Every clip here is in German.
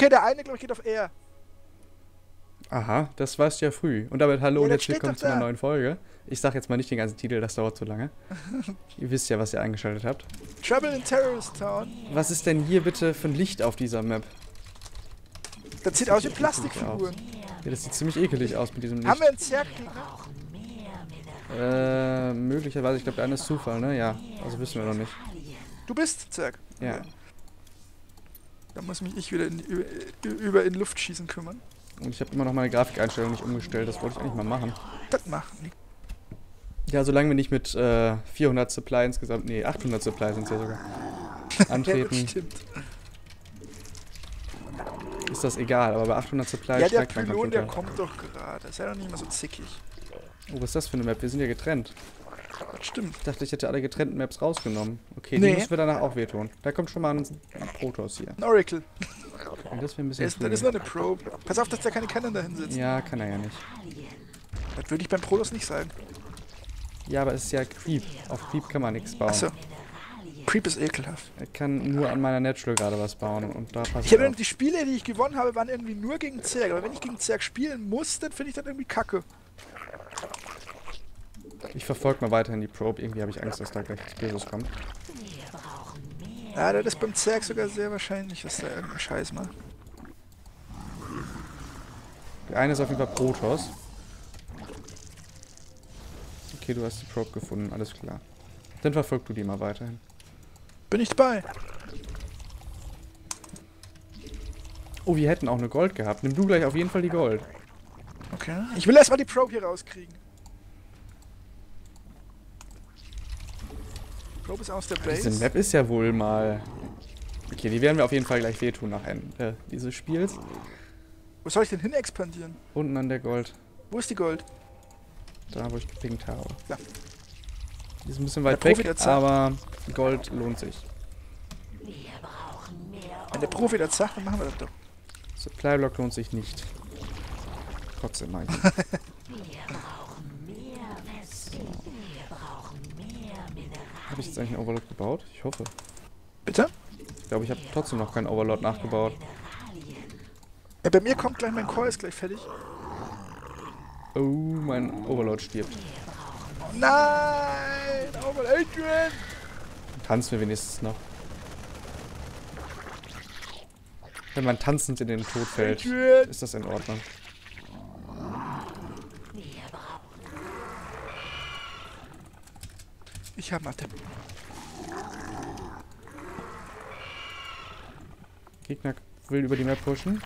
Okay, der eine, glaube ich, geht auf R. Aha, das weißt du ja früh. Und damit hallo Ja, und das herzlich willkommen zu einer neuen Folge. Ich sag jetzt mal nicht den ganzen Titel, das dauert zu lange. ihr wisst ja, was ihr eingeschaltet habt. Trouble in Terrorist Town. Was ist denn hier bitte für ein Licht auf dieser Map? Das sieht aus wie Plastikfiguren. Ja, das sieht ziemlich ekelig aus mit diesem Licht. Haben wir einen Zerggegner? Äh, möglicherweise, ich glaube, der eine ist Zufall, ne? Ja, also wissen wir noch nicht. Du bist Zerg. Ja. Da muss mich ich wieder in, über, über in Luft schießen kümmern. Und ich habe immer noch meine Grafikeinstellung nicht umgestellt, das wollte ich eigentlich mal machen. Das machen. Ja, solange wir nicht mit äh, 400 Supply insgesamt, nee, 800 Supply sind es ja sogar, Ja, antreten, stimmt. ist das egal. Aber bei 800 Supply Ja, der steigt Pylon, der kommt doch gerade. Sei doch nicht mehr so zickig. Oh, was ist das für eine Map? Wir sind ja getrennt. Stimmt. Ich dachte, ich hätte alle getrennten Maps rausgenommen. Okay, Nee. die müssen wir danach auch wehtun. Da kommt schon mal ein, Protoss hier. Ein Oracle. Und das wäre ein bisschen ist, das ist nur eine Probe. Pass auf, dass da keine Cannon dahin sitzt. Ja, kann er ja nicht. Das würde ich beim Prolos nicht sagen. Ja, aber es ist ja Creep. Auf Creep kann man nichts bauen. Achso. Creep ist ekelhaft. Er kann nur an meiner Natural gerade was bauen und da passt Ich habe die Spiele, die ich gewonnen habe, waren irgendwie nur gegen Zerg. Aber wenn ich gegen Zerg spielen muss, dann finde ich das irgendwie kacke. Ich verfolge mal weiterhin die Probe. Irgendwie habe ich Angst, dass da gleich was Böses kommt. Ja, das ist beim Zerg sogar sehr wahrscheinlich, dass da irgendein Scheiß macht. Der eine ist auf jeden Fall Protoss. Okay, du hast die Probe gefunden, alles klar. Dann verfolg du die mal weiterhin. Bin ich dabei. Oh, wir hätten auch eine Gold gehabt. Nimm du gleich auf jeden Fall die Gold. Okay. Ich will erstmal die Probe hier rauskriegen. Probe ist aus der Diese Base. Map ist ja wohl mal... Okay, die werden wir auf jeden Fall gleich wehtun nach Ende dieses Spiels. Wo soll ich denn hin expandieren? Unten an der Gold. Wo ist die Gold? Da, wo ich gepinkt habe. Ja. Die ist ein bisschen weit Der weg, aber Gold lohnt sich. Wenn der Profi das sagt, dann machen wir das doch. Supply Block lohnt sich nicht. Trotzdem mal. ich jetzt eigentlich einen Overlord gebaut? Ich hoffe. Bitte? Ich glaube, ich habe trotzdem noch keinen Overlord nachgebaut. Ja, bei mir kommt gleich mein Core, ist gleich fertig. Oh, mein Overlord stirbt. Nein! Mein Adrian! Tanzen wir wenigstens noch. Wenn man tanzend in den Tod fällt, ist das in Ordnung. Ich hab Mathe. Gegner will über die Map pushen.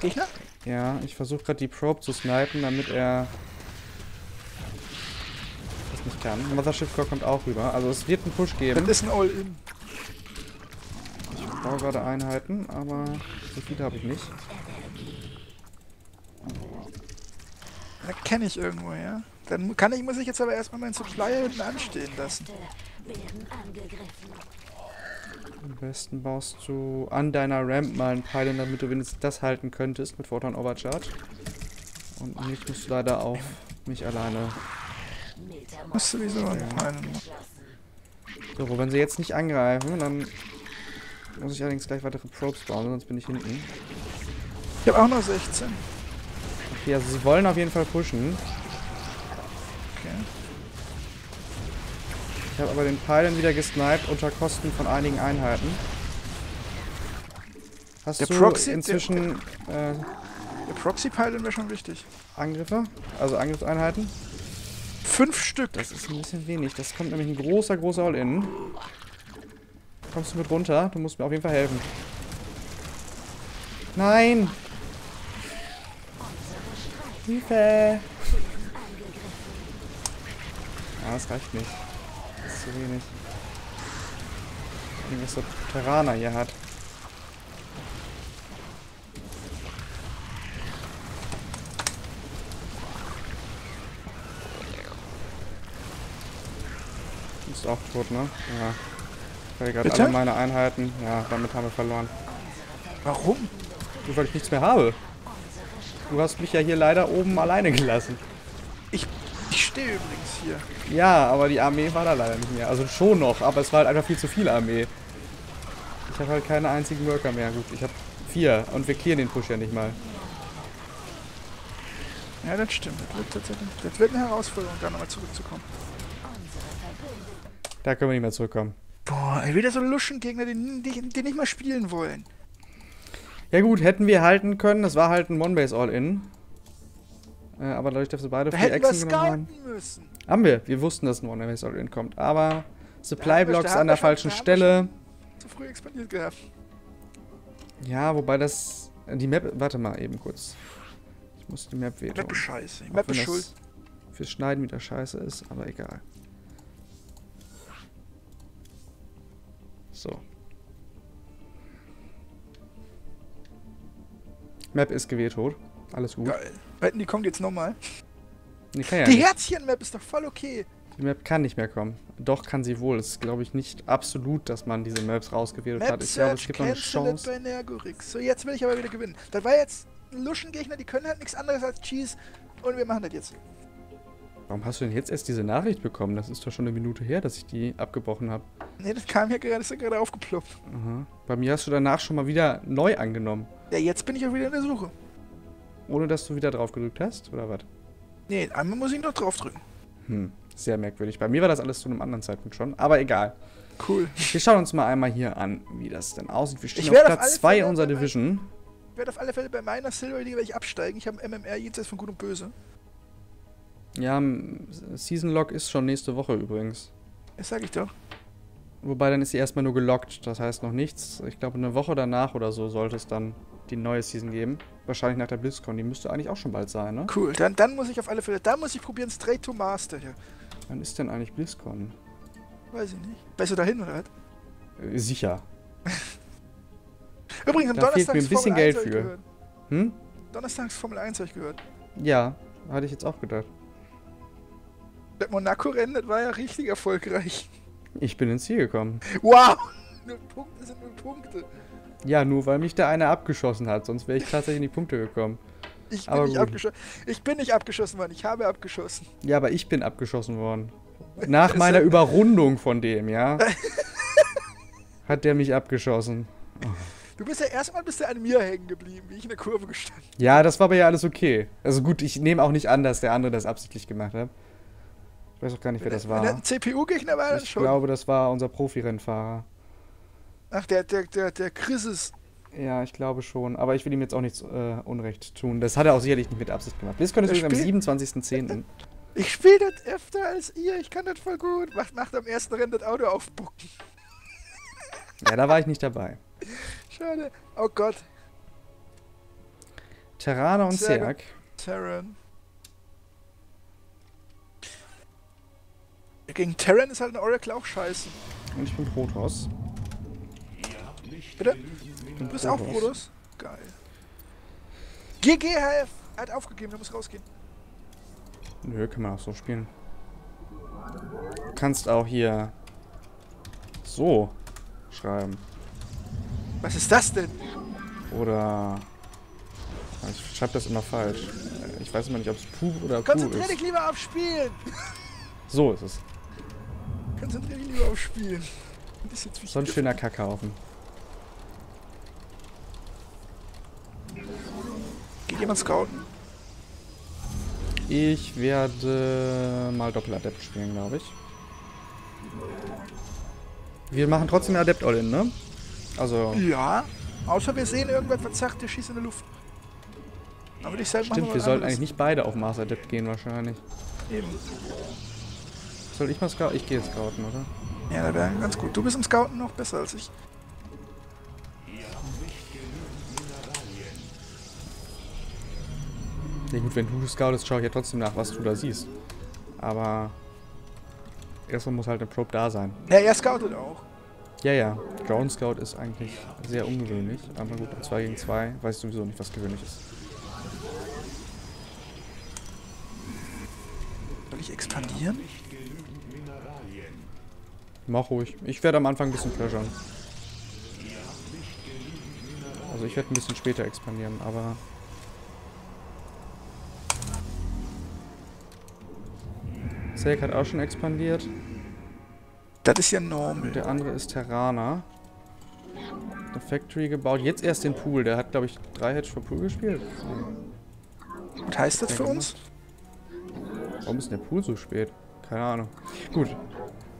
Gegner? Ja, ich versuche gerade die Probe zu snipen, damit er das nicht kann. Mothership Core kommt auch rüber. Also es wird einen Push Das geben. ist ein All-In. Ich baue gerade Einheiten, aber so viele habe ich nicht. Da kenne ich irgendwo, ja. Dann kann ich, muss ich jetzt aber erstmal meinen Supplier hinten anstehen lassen. Am besten baust du an deiner Ramp mal einen Pylon, damit du wenigstens das halten könntest mit Photon Overcharge. Und nicht musst du leider auf mich alleine. Muss sowieso einen So, wenn sie jetzt nicht angreifen, dann muss ich allerdings gleich weitere Probes bauen, sonst bin ich hinten. Ich habe auch noch 16. Okay, also sie wollen auf jeden Fall pushen. Okay. Ich habe aber den Pylon wieder gesniped unter Kosten von einigen Einheiten. Hast Der du Proxy- der- inzwischen äh, Der Proxy-Pylon wäre schon wichtig. Angriffe? Also Angriffseinheiten? Fünf Stück. Das ist ein bisschen wenig. Das kommt nämlich ein großer, großer All-In. Kommst du mit runter? Du musst mir auf jeden Fall helfen. Nein! Hilfe! Ja, das reicht nicht. Ist zu wenig. Irgendwas so Terraner hier hat. Du bist auch tot, ne? Ja. Ich hatte gerade alle meine Einheiten. Ja, damit haben wir verloren. Warum? Nur weil ich nichts mehr habe. Du hast mich ja hier leider oben alleine gelassen. Stehe übrigens hier. Ja, aber die Armee war da leider nicht mehr. Also schon noch, aber es war halt einfach viel zu viel Armee. Ich habe halt keine einzigen Worker mehr. Gut, ich habe Vier. Und wir clearen den Push ja nicht mal. Ja, das stimmt. Das wird tatsächlich. Das wird eine Herausforderung, da nochmal zurückzukommen. Da können wir nicht mehr zurückkommen. Boah, ey, wieder so Luschengegner, die, die, die nicht mal spielen wollen. Ja gut, hätten wir halten können. Das war halt ein One-Base All-In. Äh, aber dadurch, dass wir beide Da viel Action genommen haben. müssen. Haben wir. Wir wussten, dass ein One-Base All-In kommt. Aber da haben an der falschen Stelle. Zu früh expandiert gehabt. Ja, wobei das... Die Map... Warte mal eben kurz. Ich muss die Map wehtun. Map ist scheiße. Auch Map ist schuld. Fürs Schneiden wieder scheiße ist, aber egal. So. Map ist gewehttot. Alles gut. Geil. Wetten, die kommt jetzt nochmal. Nee, kann ja Die. Herzchen-Map ist doch voll okay. Die Map kann nicht mehr kommen. Doch kann sie wohl. Es ist, glaube ich, nicht absolut, dass man diese Maps rausgewählt Map hat. Ich glaube, es gibt noch eine Chance. bei Nergorix. So, jetzt will ich aber wieder gewinnen. Das war jetzt ein Luschengegner, die können halt nichts anderes als Cheese. Und wir machen das jetzt. Warum hast du denn jetzt erst diese Nachricht bekommen? Das ist doch schon eine Minute her, dass ich die abgebrochen habe. Ne, das kam ja gerade, ist ja gerade aufgeploppt. Aha. Bei mir hast du danach schon mal wieder neu angenommen. Ja, jetzt bin ich auch wieder in der Suche. Ohne dass du wieder drauf gedrückt hast, oder was? Ne, einmal muss ich noch draufdrücken. Hm, sehr merkwürdig. Bei mir war das alles zu einem anderen Zeitpunkt schon, aber egal. Cool. Wir schauen uns mal einmal hier an, wie das denn aussieht. Wir stehen Ich auf Platz alle 2 Fälle unserer Division. Ich werde auf alle Fälle bei meiner Silver League werde ich absteigen. Ich habe MMR jenseits von Gut und Böse. Ja, Season Lock ist schon nächste Woche übrigens. Das sag ich doch. Wobei dann ist sie erstmal nur gelockt, das heißt noch nichts. Ich glaube, eine Woche danach oder so sollte es dann die neue Season geben. Wahrscheinlich nach der BlizzCon. Die müsste eigentlich auch schon bald sein, ne? Cool. Dann, dann muss ich auf alle Fälle, da muss ich probieren, Straight to Master hier. Wann ist denn eigentlich BlizzCon? Weiß ich nicht. Du dahin oder was? Äh, sicher. Übrigens, am Da fehlt Donnerstag mir ein bisschen Geld 1 hab ich für. Gehört. Hm? Donnerstags Formel 1 habe ich gehört. Ja, hatte ich jetzt auch gedacht. Das Monaco-Rennen, das war ja richtig erfolgreich. Ich bin ins Ziel gekommen. Wow! Null Punkte sind null Punkte. Ja, nur weil mich da einer abgeschossen hat, sonst wäre ich tatsächlich in die Punkte gekommen. Ich bin Aber nicht gut. abgeschossen. Ich bin nicht abgeschossen worden, ich habe abgeschossen. Ja, aber ich bin abgeschossen worden. Nach meiner Überrundung von dem, ja. Hat der mich abgeschossen. Du bist ja erstmal bist du an mir hängen geblieben, wie ich in der Kurve gestanden Ja, das war aber ja alles okay. Also gut, ich nehme auch nicht an, dass der andere das absichtlich gemacht hat. Ich weiß auch gar nicht, wer das Wenn war. ein CPU-Gegner war, Ich schon. glaube, das war unser Profi-Rennfahrer. Ach, der, der, der, der Chris ist. Ja, ich glaube schon. Aber ich will ihm jetzt auch nichts äh, Unrecht tun. Das hat er auch sicherlich nicht mit Absicht gemacht. BlizzCon ist übrigens am spielt- 27.10. Ich spiele das öfter als ihr, ich kann das voll gut. Macht, macht am ersten Rennen das Auto aufbucken. Ja, da war ich nicht dabei. Schade. Oh Gott, Terraner und Zerg. Terran. Gegen Terran ist halt ein Oracle auch scheiße. Und ich bin Protoss. Bitte? Du bist auch. Protoss? Geil. GGHF hat aufgegeben, der muss rausgehen. Nö, kann man auch so spielen. Du kannst auch hier so schreiben. Was ist das denn? Oder. Ich schreibe das immer falsch. Ich weiß immer nicht, ob es Puh oder Puh Konzentrier ist. dich lieber auf Spielen. So ist es. Konzentrier dich lieber auf Spielen. So ein schöner Kackhaufen. Jemand scouten? Ich werde mal Doppeladept spielen, glaube ich. Wir machen trotzdem Adept All-In, ne? Also, Ja. Außer wir sehen irgendwas verzerrt, der schießt in der Luft. Aber ich sagen, stimmt, wir sollten eigentlich nicht beide auf Mars Adept gehen, wahrscheinlich. Eben. Soll ich mal scouten? Ich gehe scouten, oder? Ja, da wäre ganz gut. Du bist im Scouten noch besser als ich. Ja gut, wenn du scoutest, schaue ich ja trotzdem nach, was du da siehst. Aber erstmal muss halt eine Probe da sein. Ja, er scoutet auch. Ja, ja. Drone Scout ist eigentlich sehr ungewöhnlich. Aber gut, 2 gegen 2 weiß ich sowieso nicht, was gewöhnlich ist. Soll ich expandieren? Mach ruhig. Ich werde am Anfang ein bisschen pleasuren. Also ich werde ein bisschen später expandieren, aber... Selk hat auch schon expandiert. Das ist ja normal. Der andere ist Terraner. eine Factory gebaut. Jetzt erst den Pool. Der hat, glaube ich, drei Hedge for Pool gespielt. Was heißt das für uns? Warum ist denn der Pool so spät? Keine Ahnung. Gut.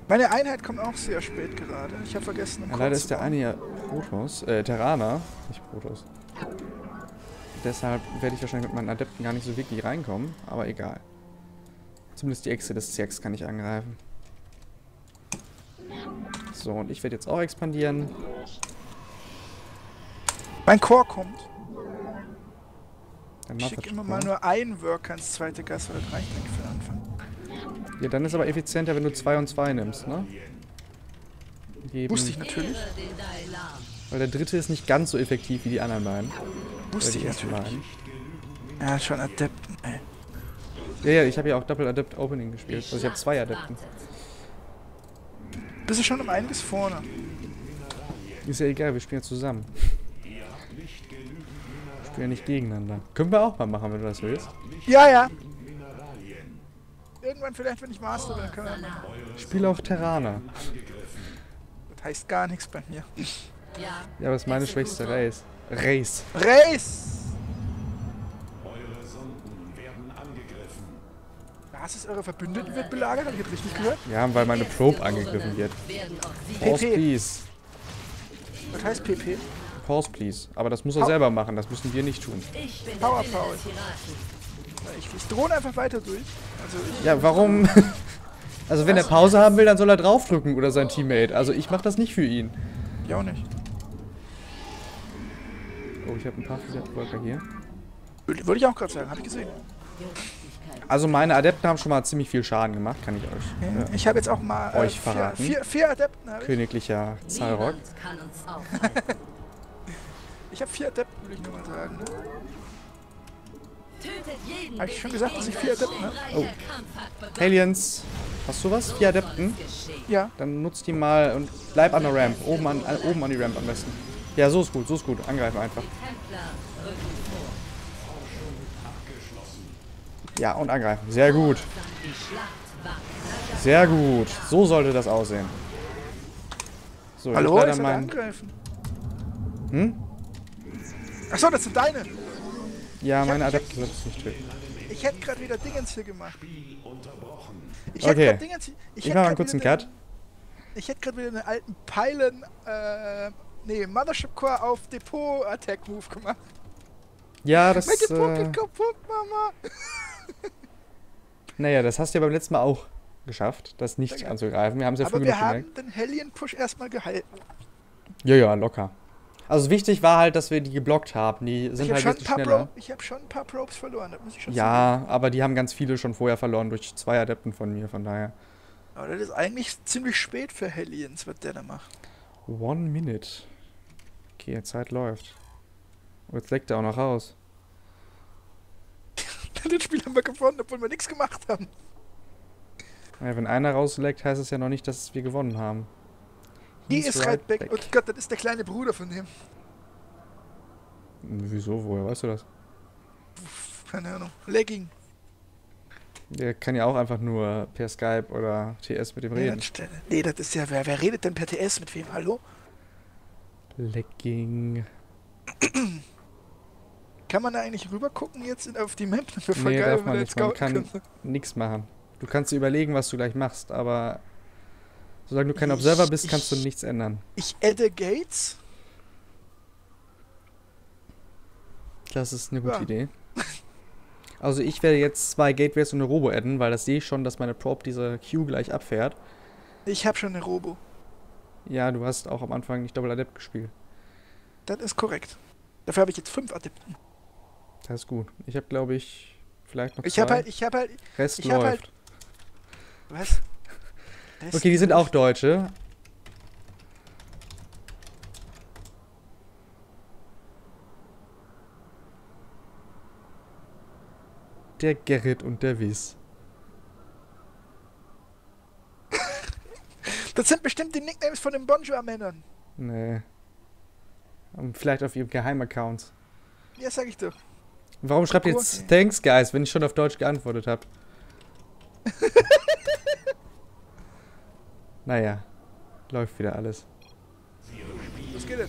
Meine Einheit kommt auch sehr spät gerade. Ich habe vergessen, Ja, leider ist der eine ja Protoss, äh, Terraner, nicht Protoss. Deshalb werde ich wahrscheinlich mit meinen Adepten gar nicht so wirklich reinkommen, aber egal. Zumindest die Echse des Zergs kann ich angreifen. So, und ich werde jetzt auch expandieren. Mein Chor kommt. Dann Ich das immer mal nur einen Worker ins zweite Gas, weil das reicht nicht für den Anfang. Ja, dann ist aber effizienter, wenn du 2 und 2 nimmst, ne? Geben, Wusste ich natürlich. Weil der dritte ist nicht ganz so effektiv wie die anderen beiden. Wusste ich natürlich. beiden. Ja, schon Adepten, ey. Ja, ja, ich habe ja auch Double Adept Opening gespielt. Also ich habe zwei Adepten. Bist du schon um einiges vorne? Ist ja egal, wir spielen zusammen. Wir spielen ja nicht gegeneinander. Können wir auch mal machen, wenn du das willst. Ja, ja. Irgendwann vielleicht, wenn ich Master bin, können wir machen. Spiel auch Terraner. Das heißt gar nichts bei mir. Ja, aber das ist meine schwächste Race. Race. Race! Was ist eure Verbündeten wird belagert? Hab ich jetzt richtig gehört? Ja, weil meine Probe angegriffen wird. Pause, please. Was heißt PP? Pause, please. Aber das muss er Hau- selber machen, das müssen wir nicht tun. Power Power. Ich, ich drohne einfach weiter durch. Also ich, Ja, warum? Also wenn er Pause haben will, dann soll er draufdrücken oder sein Teammate. Also ich mache das nicht für ihn. ich auch nicht. Oh, ich habe ein paar Worker hier. Würde ich auch gerade sagen, habe ich gesehen. Also meine Adepten haben schon mal ziemlich viel Schaden gemacht, kann ich euch. Ja, äh, Ich habe jetzt auch mal äh, Euch vier, verraten. vier, vier Adepten. Hab ich königlicher Zahlrock. ich habe vier Adepten, würde ich nur mal sagen. Ne? Tötet jeden, Hab ich schon gesagt, dass ich vier Adepten hab? siegreiche Oh. Aliens, hast du was? Vier Adepten? Ja, Dann nutzt die mal und bleib an der Ramp. Oben an, an, oben an die Ramp am besten. Ja, so ist gut, so ist gut. Angreifen einfach. Ja, und angreifen. Sehr gut. Sehr gut. So sollte das aussehen. So, ich hallo, leider ich mein... angreifen. Hm? Achso, das sind deine. Ja, meine ich hab- Adepten solltest du nicht töten. Ich hätte gerade wieder Dingens hier gemacht. Ich Okay. hätte Dingens hier. Ich hätte mach mal grad kurz einen wieder Cut. den- Ich hätte gerade wieder einen alten Pylon, äh, nee, Mothership Core auf Depot Attack Move gemacht. Ja, das... Mein Depot Äh, kaputt, Mama. naja, das hast du ja beim letzten Mal auch geschafft, das nicht Danke. anzugreifen. Wir haben es ja früh Aber genug wir gemerkt. haben den Hellion Push erstmal gehalten. Ja, ja, locker. Also wichtig war halt, dass wir die geblockt haben. Die sind Ich habe halt schon, ein wirklich paar schneller. Ich hab schon ein paar Probes verloren, das muss ich schon sagen. Ja, aber die haben ganz viele schon vorher verloren durch zwei Adepten von mir, von daher. Aber das ist eigentlich ziemlich spät für Hellions, was der da macht. One minute. Okay, Zeit läuft. Jetzt leckt er auch noch raus. das Spiel haben wir gewonnen, obwohl wir nichts gemacht haben. Ja, wenn einer rausleckt, heißt es ja noch nicht, dass wir gewonnen haben. Die ist right back. Oh Gott, das ist der kleine Bruder von dem. Wieso, woher weißt du das? Keine Ahnung. Legging. Der kann ja auch einfach nur per Skype oder TS mit dem reden. nee, das ist ja, wer, wer redet denn per TS mit wem? Hallo? Legging. Kann man da eigentlich rüber gucken jetzt in, auf die Map? Das Nee, geil, darf man nicht. jetzt Man kann nix machen. Du kannst dir überlegen, was du gleich machst, aber solange du kein Observer bist, kannst du Ich- nichts ändern. Ich adde Gates. Das ist eine gute Ja. Idee. Also ich werde jetzt zwei Gateways und eine Robo adden, weil das sehe ich schon, dass meine Prop diese Q gleich abfährt. Ich habe schon eine Robo. Ja, du hast auch am Anfang nicht Double Adept gespielt. Das ist korrekt. Dafür habe ich jetzt fünf Adepten. Das ist gut. Ich habe, glaube ich, vielleicht noch Ich zwei. habe halt, ich habe halt, Rest ich hab läuft. was? Das- okay, die sind auch Deutsche. Der Gerrit und der Wiss. Das sind bestimmt die Nicknames von den Bonjour-Männern. Nee. Und Vielleicht auf ihrem Geheimaccount. Ja, sag ich doch. Warum schreibt ihr jetzt Thanks, guys, wenn ich schon auf Deutsch geantwortet habe? naja, läuft wieder alles. Los beginnen.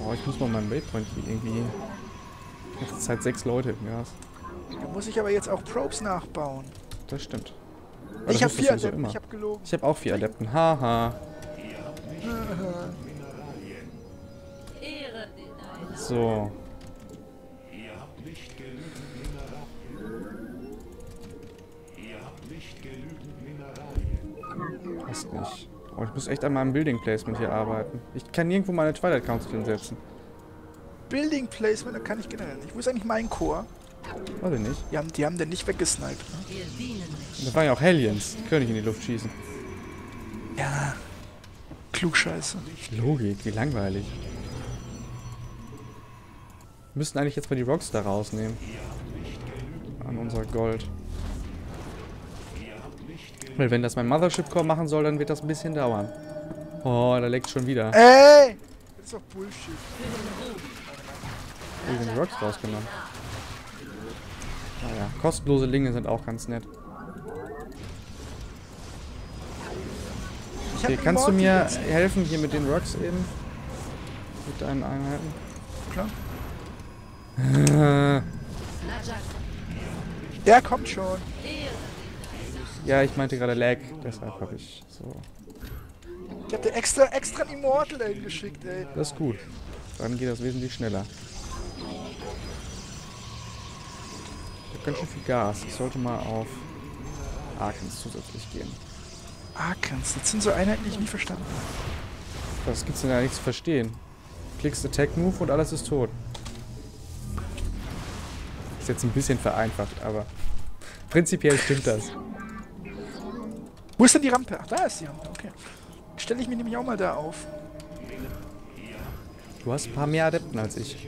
Oh, ich muss mal meinen Waypoint hier irgendwie... Jetzt Zeit sechs Leute im Gas. Da muss ich aber jetzt auch Probes nachbauen. Das stimmt. Aber ich das habe vier Adepten, ich habe gelogen. Ich habe auch vier Adepten. Haha. So. Passt nicht. Oh, ich muss echt an meinem Building Placement hier arbeiten. Ich kann nirgendwo meine Twilight Council hinsetzen. Building Placement, da kann ich generell nicht. Wo ist eigentlich mein Chor? Weiß ich nicht. Die haben, die haben den nicht weggesniped. Ne? Da waren ja auch Hellions. Die können nicht in die Luft schießen. Ja. Klugscheiße. Logik, wie langweilig. Wir müssten eigentlich jetzt mal die Rocks da rausnehmen. An unser Gold. Weil wenn das mein Mothership Core machen soll, dann wird das ein bisschen dauern. Oh, da leckt schon wieder. Ey! Das ist doch Bullshit. Ich den Rocks rausgenommen. Naja, kostenlose Linge sind auch ganz nett. Okay, kannst du mir helfen hier mit den Rocks eben? Mit deinen Einheiten? Klar. Der kommt schon. Ja, ich meinte gerade Lag, deshalb habe ich so. Ich hab dir extra, extra einen Immortal dahin geschickt, ey. Das ist gut. Dann geht das wesentlich schneller. Ich habe ganz schön viel Gas. Ich sollte mal auf Arkens zusätzlich gehen. Arkans, das sind so Einheiten, die ich nie verstanden habe. Das gibt's denn ja nichts zu verstehen. Klickst Attack Move und alles ist tot. Ist jetzt ein bisschen vereinfacht, aber prinzipiell stimmt das. Wo ist denn die Rampe? Ach, da ist die Rampe, okay. Stelle ich mich nämlich auch mal da auf. Du hast ein paar mehr Adepten als ich.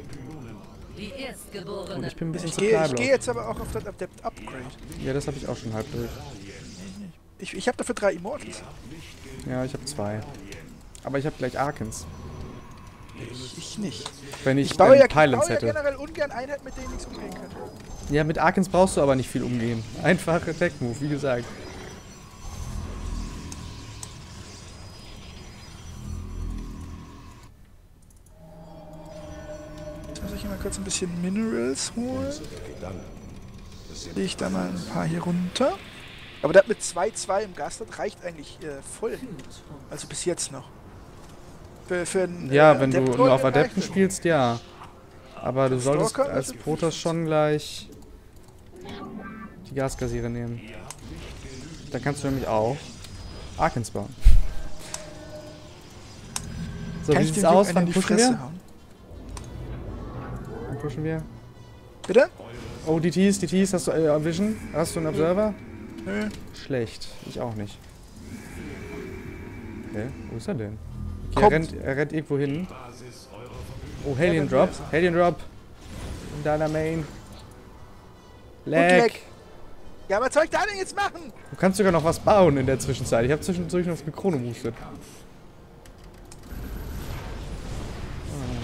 Und ich bin ein bisschen Ich zu gehe ich klein. geh jetzt aber auch auf das Adept Upgrade. Ja, das habe ich auch schon halb durch. Ich, ich habe dafür drei Immortals. Ja, ich habe zwei. Aber ich habe gleich Arkens. Ich, ich nicht. Wenn ich, Ich baue, ja, dann ich baue Pylons ja hätte. generell ungern Einheiten, mit denen nichts umgehen kann. Ja, mit Arkens brauchst du aber nicht viel umgehen. Einfach Attack Move, wie gesagt. Jetzt muss ich hier mal kurz ein bisschen Minerals holen. Lege ich da mal ein paar hier runter. Aber das mit 2-2 im Gas, das reicht eigentlich äh, voll. Also bis jetzt noch. Für, für einen, Ja, äh, wenn du nur auf Adepten spielst, ja. Aber du solltest als es Protoss schon gleich die Gaskassiere nehmen. Dann kannst du nämlich auch Arkens bauen. So, Kann wie sieht's aus? Wann pushen Fresse wir? hauen? Wann pushen wir? Bitte? Oh, DTs, DTs, hast du äh, Vision? Hast du einen Observer? Nö. Schlecht. Ich auch nicht. Hä? Wo ist er denn? Okay, er, rennt, er rennt irgendwo hin. Oh, mir Drop. Alien Drop. In deiner Main. Lag. Lag. Ja, was soll ich da denn jetzt machen? Du kannst sogar noch was bauen in der Zwischenzeit. Ich habe zwischendurch noch das Mikrono boostet. Ah,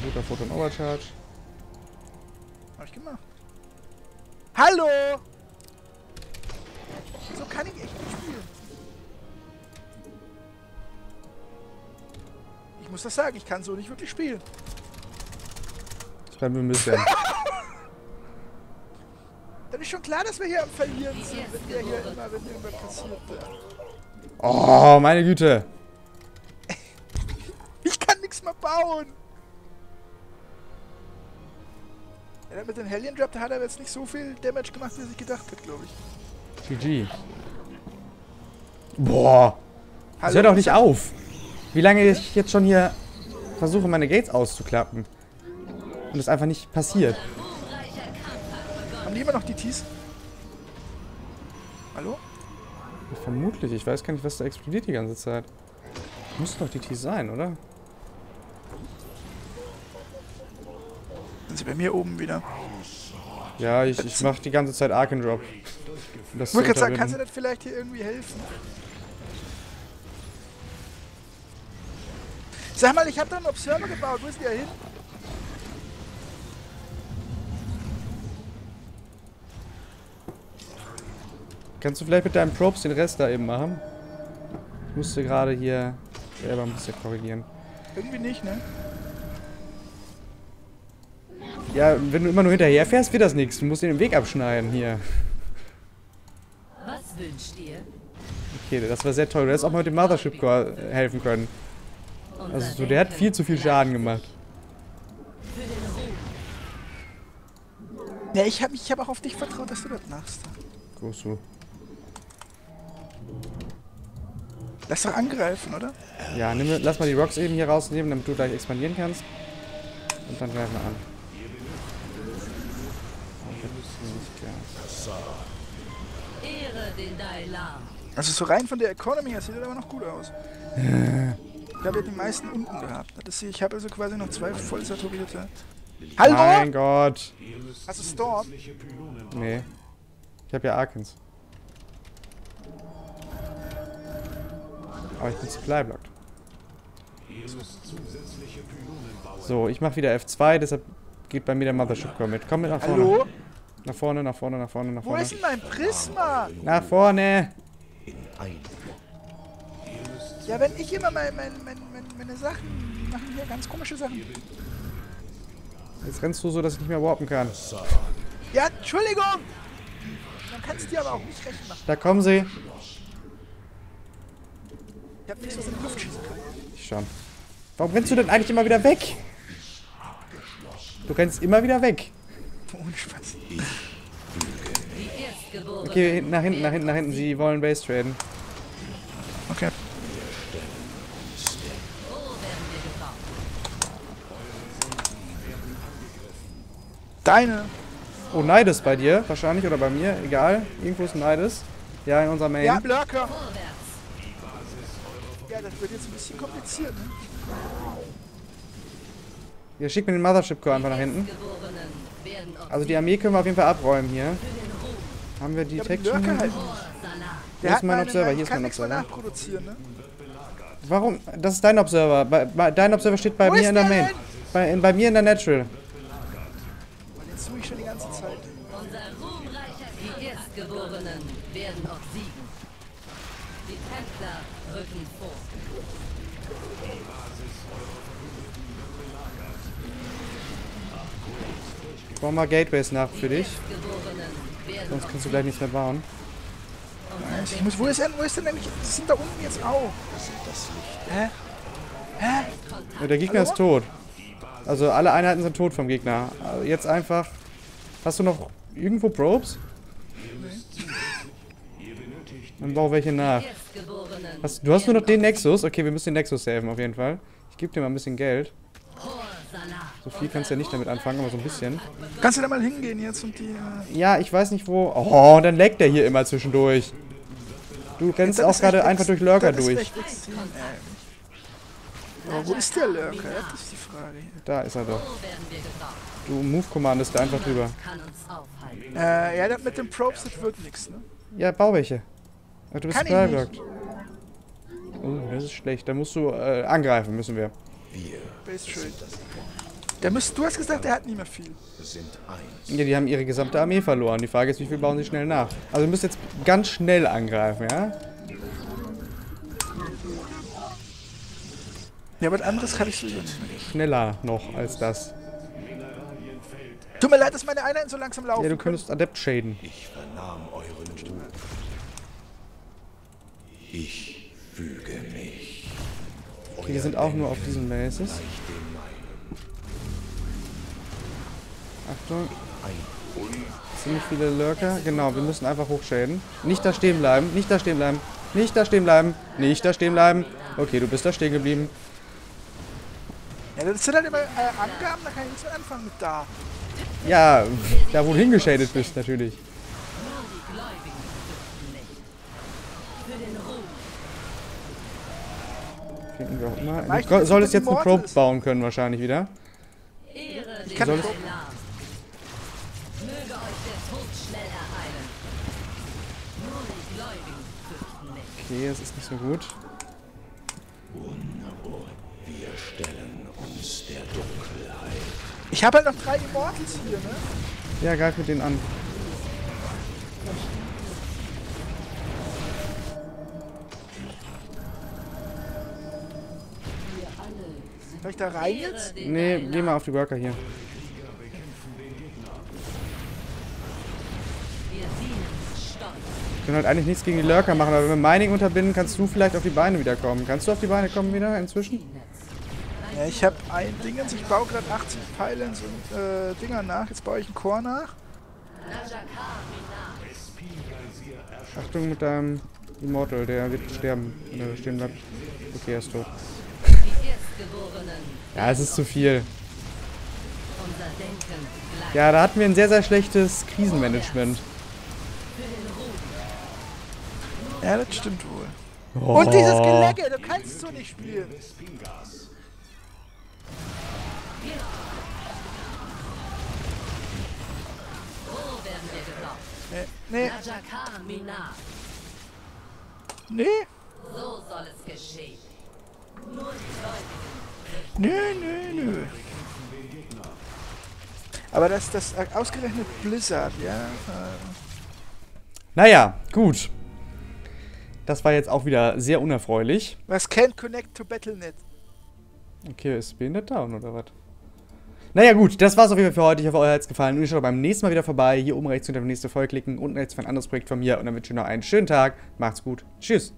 guter Photon Overcharge. Hab ich gemacht. Hallo! So kann ich echt nicht spielen. Ich muss das sagen, ich kann so nicht wirklich spielen. Schreiben wir ein bisschen. Dann ist schon klar, dass wir hier am Verlieren sind, wenn wir hier immer, wenn irgendwas passiert. Oh, meine Güte. Ich kann nichts mehr bauen! Ja, mit dem Hellion Drop, da hat er jetzt nicht so viel Damage gemacht, wie er sich gedacht hat, glaube ich. GG. Boah. Das Hallo, hört auch nicht auf. Wie lange ich jetzt schon hier versuche, meine Gates auszuklappen. Und es einfach nicht passiert. Haben die immer noch die Tees? Hallo? Vermutlich. Ich weiß gar nicht, was da explodiert die ganze Zeit. Muss doch die T sein, oder? Sind sie bei mir oben wieder. Ja, ich, ich mach die ganze Zeit Arc and Drop. Ich wollte gerade sagen, kannst du das vielleicht hier irgendwie helfen? Sag mal, ich habe da einen Observer gebaut. Wo ist der hin? Kannst du vielleicht mit deinen Probes den Rest da eben machen? Ich musste gerade hier selber ein bisschen korrigieren. Irgendwie nicht, ne? Ja, wenn du immer nur hinterher fährst, wird das nichts. Du musst den Weg abschneiden hier. Was wünscht ihr? Okay, das war sehr toll. Du hättest auch mal mit dem Mothership helfen können. Also so, der hat viel zu viel Schaden gemacht. Ja, ich habe ich hab auch auf dich vertraut, dass du das machst. Groß so. Lass doch angreifen, oder? Ja, nimm, lass mal die Rocks eben hier rausnehmen, damit du gleich expandieren kannst. Und dann greifen wir an. Ehre den Dailar. Also so rein von der Economy her sieht das aber noch gut aus. Ich habe ja die meisten unten gehabt. Das ist, ich habe also quasi noch zwei voll saturierte. Hallo? Mein Gott. Hast du Storm? Nee. Ich habe ja Arkens. Aber ich bin supply blocked. So, ich mache wieder F2, deshalb geht bei mir der Mothership Core mit. Komm mit nach vorne. Hallo? Nach vorne, nach vorne, nach vorne, nach Wo vorne. ist denn mein Prisma? Nach vorne! Ja, wenn ich immer mein, mein, mein, mein, meine Sachen, die machen hier ganz komische Sachen. Jetzt rennst du so, dass ich nicht mehr warpen kann. Ja, Entschuldigung! Dann kannst du dir aber auch nicht recht machen. Da kommen sie. Ich hab nichts, was in die Luft schießen kann. Ich schon. Warum rennst du denn eigentlich immer wieder weg? Du rennst immer wieder weg. Ohne Spaß. Okay, nach hinten, nach hinten, nach hinten. Sie wollen Base traden. Okay. Wo werden wir gebraucht? Deine. Oh, Neides bei dir wahrscheinlich oder bei mir. Egal. Irgendwo ist Neides. Ja, in unserer Main. Ja, Lurker. Ja, das wird jetzt ein bisschen kompliziert, ne? Ja, schick mir den Mothership Core einfach nach hinten. Also die Armee können wir auf jeden Fall abräumen hier. Haben wir Ja, die Detection? Lurker halt. Der ist mein Observer, hier ist mein Observer. ne? Warum? Das ist dein Observer. Bei, bei, dein Observer steht bei Wo mir in der Main. Bei, in, bei mir in der Natural. Werden obsiegen. Die Templer rücken vor. Ich brauche mal Gateways nach für dich. Geborenen werden Sonst kannst du gleich nichts mehr bauen. Ich muss, wo ist denn, wo ist denn eigentlich? Die sind da unten jetzt auch. Hä? Hä? Ja, der Gegner Hallo? ist tot. Also alle Einheiten sind tot vom Gegner. Also jetzt einfach... Hast du noch irgendwo Probes? Dann bau welche nach. Hast, du hast nur noch den Nexus. Okay, wir müssen den Nexus saven auf jeden Fall. Ich gebe dir mal ein bisschen Geld. So viel kannst du ja nicht damit anfangen, aber so ein bisschen. Kannst du da mal hingehen jetzt und die. Äh, Ja, ich weiß nicht wo... Oh, und dann leckt der hier immer zwischendurch. Du rennst auch gerade einfach durch Lurker durch. extrem. Aber wo ist der Lurker? Das ist die Frage hier. Da ist er doch. Du Move commandest da einfach drüber. Äh, ja, das mit den Probes, das wird nichts, ne? Ja, bau welche. Ach, du bist Kann ich freiblockt. Oh, das ist schlecht. Da musst du äh, angreifen, müssen wir. Trade. Der müsst, du hast gesagt, der hat nicht mehr viel. Ja, die haben ihre gesamte Armee verloren. Die Frage ist, wie viel bauen sie schnell nach? Also wir müssen jetzt ganz schnell angreifen, ja? Ja, was anderes kann ich nicht. Schneller noch als das. Tut mir leid, dass meine Einheiten so langsam laufen. Ja, du könntest Adept shaden. Ich vernahm euren Ruf. Ich füge mich. Okay, die sind auch nur auf diesen Bases. Achtung. Ziemlich viele Lurker. Genau, wir müssen einfach hochschaden. Nicht da stehen bleiben, nicht da stehen bleiben, nicht da stehen bleiben, nicht da stehen bleiben. Okay, du bist da stehen geblieben. Ja, das sind halt immer äh, Angaben, da kann ich nichts mehr anfangen mit da. Ja, da wo du hingeschadet bist, natürlich. Finden wir auch immer. ich Du das solltest mit jetzt eine? Probe bauen können, wahrscheinlich wieder. Ehre den kann- mich. Okay, das ist nicht so gut. Wir stellen uns der Dunkelheit. Ich habe halt noch drei Immortals hier, ne? Ja, greif mit denen an. Soll ich da rein jetzt? Nee, geh mal auf die Worker hier. Können halt eigentlich nichts gegen die Lurker machen, aber wenn wir Mining unterbinden, kannst du vielleicht auf die Beine wieder kommen. Kannst du auf die Beine kommen wieder inzwischen? Ja, ich habe ein Dingens, ich baue gerade 80 Pylons und äh, Dinger nach. Jetzt baue ich ein Chor nach. Achtung mit deinem Immortal, der wird sterben, wenn er stehen bleibt. Okay, er ist tot. Ja, es ist zu viel. Ja, da hatten wir ein sehr, sehr schlechtes Krisenmanagement. Ja, das stimmt wohl. Oh. Und dieses Gelecke, du kannst so nicht spielen. Wo werden wir gebraucht? Nee, nee, nee, So soll es geschehen. Nur die Gläubigen. Nö, nö, nö. Aber das, das ausgerechnet Blizzard, ja. Äh, Naja, gut. Das war jetzt auch wieder sehr unerfreulich. was can't connect to Battlenet? Okay, ist behindert down oder was? Naja gut, das war's auf jeden Fall für heute. Ich hoffe, euch hat's gefallen. Und ihr schaut beim nächsten Mal wieder vorbei. Hier oben rechts unter die nächste Folge klicken. Unten rechts für ein anderes Projekt von mir. Und dann wünsche ich euch noch einen schönen Tag. Macht's gut. Tschüss.